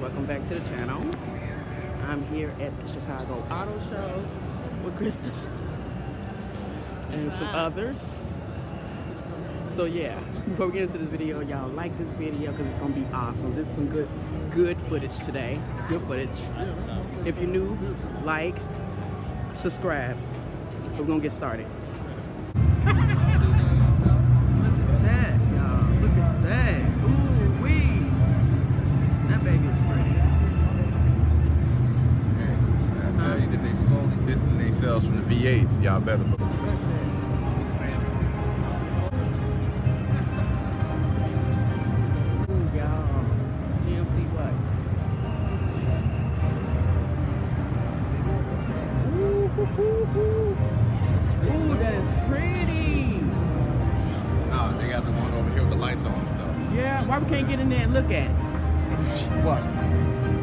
welcome back to the channel. I'm here at the Chicago Auto Show with Krista and some others. So yeah, before we get into this video, y'all like this video because it's gonna be awesome. This is some good, good footage today. Good footage. If you're new, like, subscribe. We're gonna get started. else from the V8s. Y'all better Ooh, that is pretty. Nah, they got the one over here with the lights on and stuff. Yeah, why we can't get in there and look at it? Watch.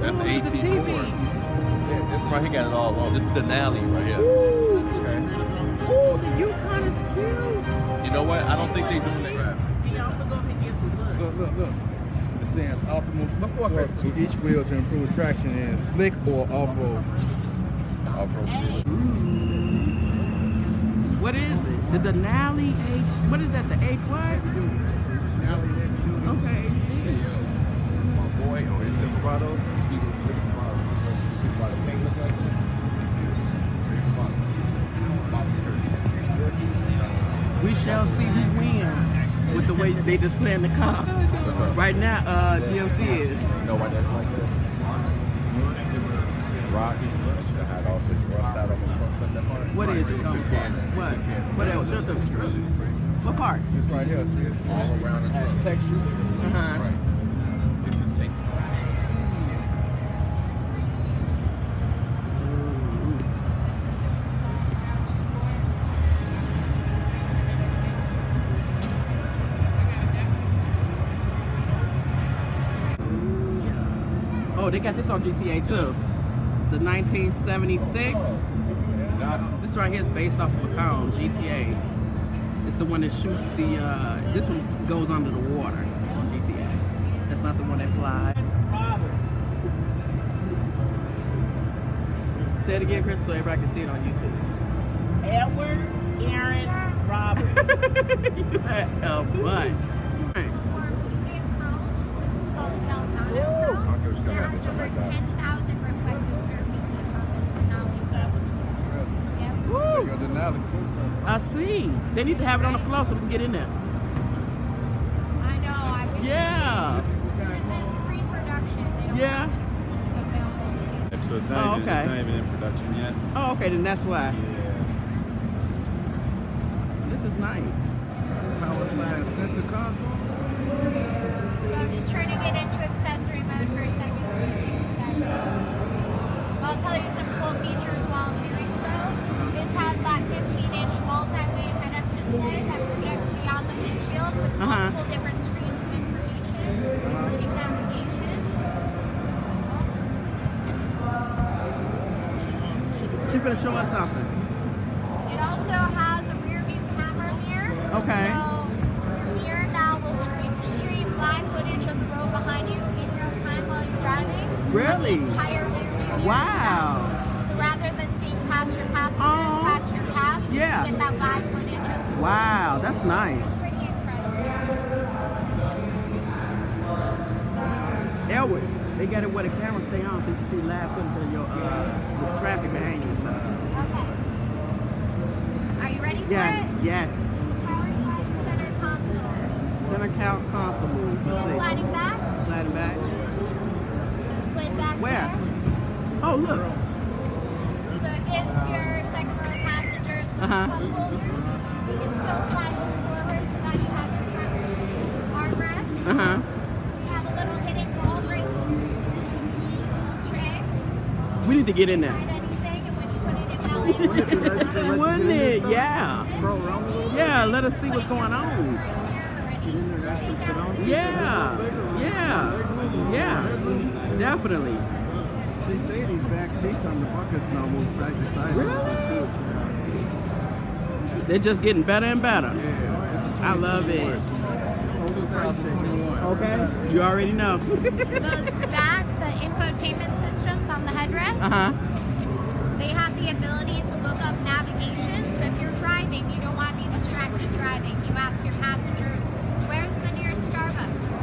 That's Ooh, the AT4 this right here got it all wrong. This is the Denali right here. Ooh, ooh, the Yukon is cute. You know what? I don't think they doing that. Right. Can y'all go ahead get some look? Look, look, look. It says optimal Before torque Christmas. to each wheel to improve traction in slick or off-road. Off-road What is it? The Denali H. What is that? The H what? Okay. My boy oh, on his Silverado. See who wins with the way they display in the car. Right now, uh, GMC is. You know why that's like that? Rocky. Had all such out of them trucks at that part. What is it? It's a. What? It's a can. What else? Show it. What part? This right here, see it's All around the has truck. texture. Uh-huh. Right. Got this on GTA too. The 1976. This right here is based off of a car on GTA. It's the one that shoots the. Uh, this one goes under the water on GTA. That's not the one that flies. Say it again, Chris, so everybody can see it on YouTube. Edward Aaron Robert. you had a butt. Hey, This is called Galvano Pro. I'll go still There have is it over like that. 10,000 reflective surfaces on this Denali. Yep. Woo! Your Denali. I see. They need to have it on the floor so we can get in there. I know. I wish Yeah. Since it's pre-production, they Yeah. have it available to use. So it's Oh, not, even, okay. it's not even in production yet. Oh, okay, then that's why. Yeah. This is nice. Power slide center console. So I'm just trying to get into accessory mode for a second. So it a second. I'll tell you some cool features while I'm doing so. This has that 15-inch multi-wave head-up display that projects beyond the windshield with Uh-huh. multiple different screens of information, including navigation. She finna show us something. It also has a rear view camera mirror. Okay. So mirror now will stream, stream live footage of the road behind you in real time while you're driving. Really? The entire rear view Wow. itself. So rather than seeing past your passengers, Aw. Past your cab, Yeah. get that live footage of the. Wow, that's nice. Pretty incredible. Elwood, they got it where the camera stay on so you can see live footage of your uh, the traffic behind you and stuff. Okay. Are you ready for Yes, it? yes. Power sliding center console. Center count console. Sliding back? Sliding back. So back Where? there. Oh, look. Passengers the. You can still slide this forward so that you have your front armrest. Uh huh. You have a little hidden ball right here. So this would be a tray. We need to get in there. Hide anything, and when you put it in belly, Wouldn't it? Yeah. Yeah, let us see what's going on. Yeah. Yeah. Yeah. Definitely. They say these back seats on the buckets now move side to side. Really? They're just getting better and better. Yeah. I love it. 2021. Okay. You already know. Those back, the infotainment systems on the headrest. Uh huh. They have the ability to look up navigation. So if you're driving, you don't want to be distracted driving. You ask your passengers, where's the nearest Starbucks?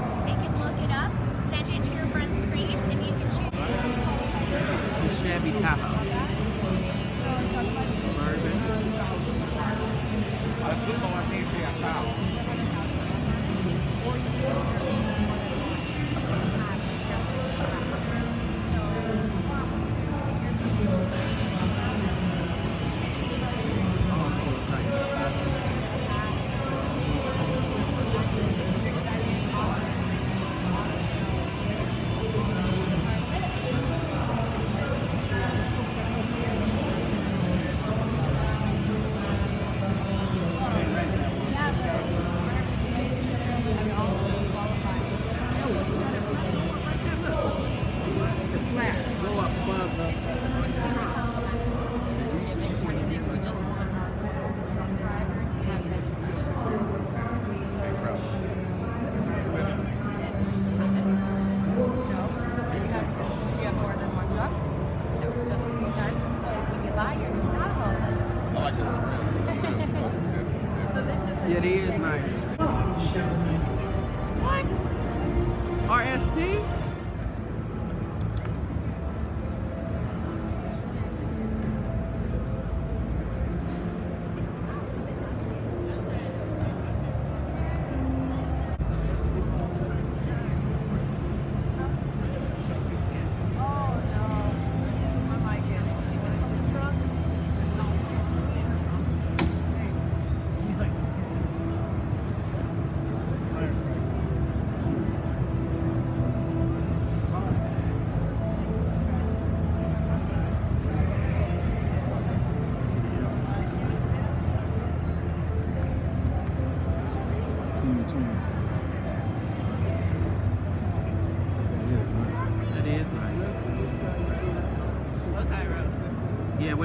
It is nice.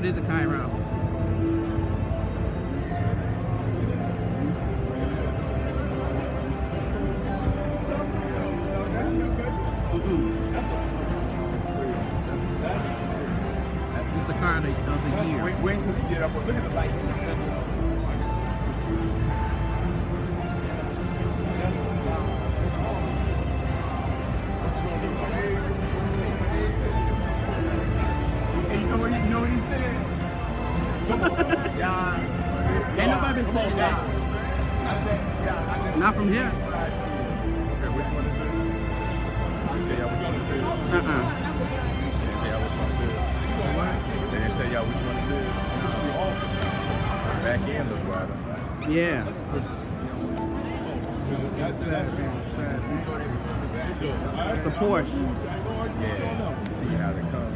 Is a Cairo? It's the car of the, of the year. Wait, wait till you get up. Look at the light Ain't nobody been saying that. I think, yeah, I think. Not from here. Okay, which one is this? They tell y'all which one this is. Uh-uh. They tell y'all which one this is. Didn't tell y'all which one this is. Back end looks wider. Yeah. It's a Porsche. Yeah, see how it comes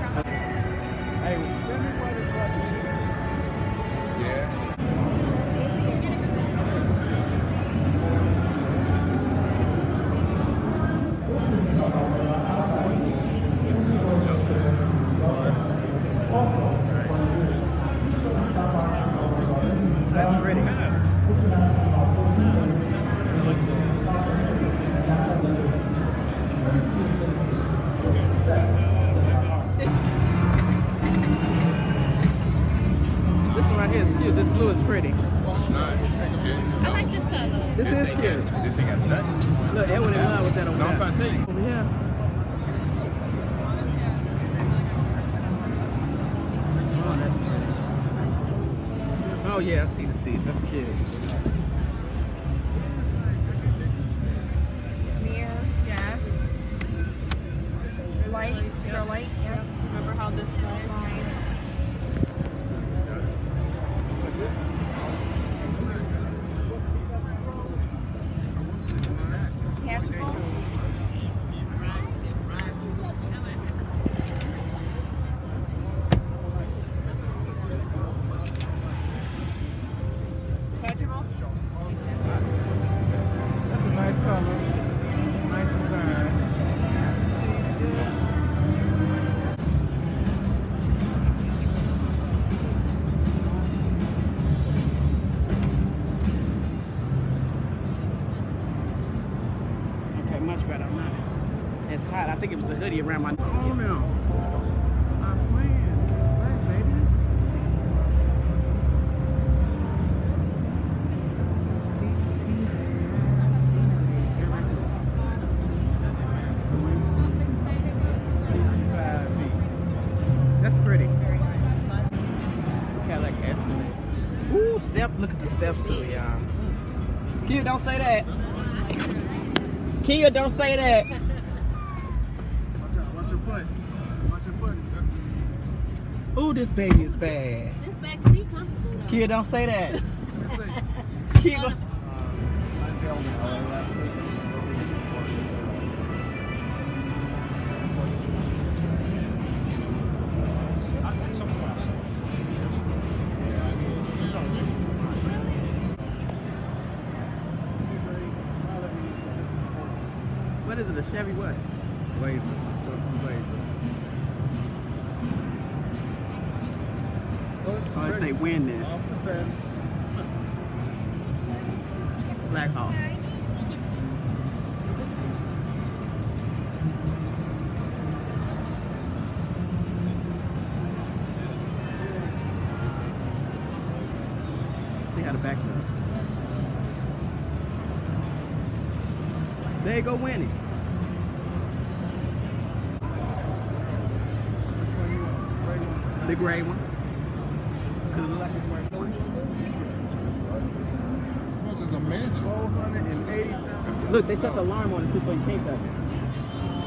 blue is pretty. It's not. I like this color. This, is cute. got- This ain't got nothing. Look, Edwin in love with that over No, I'm there. trying to say. Over here. Oh, that's pretty. Oh yeah, I see the seats. That's cute. The hoodie around my. Oh no. Stop playing. Get back, baby. CT That's pretty. Cadillac Escalade. Ooh, step. Look at the steps to it, y'all. Kia, don't say that. Kia, don't say that. Ooh, this baby is bad. This back seat comfortable though. Kia, don't say that. let's see. Kia, go- what is it? A Chevy what? Blazer. Custom Oh, it say win this. Black Hawk. See how the back looks. There you go winning. The gray one. Look. This is a mansion. Look, they set the alarm on it too, so you can't touch it.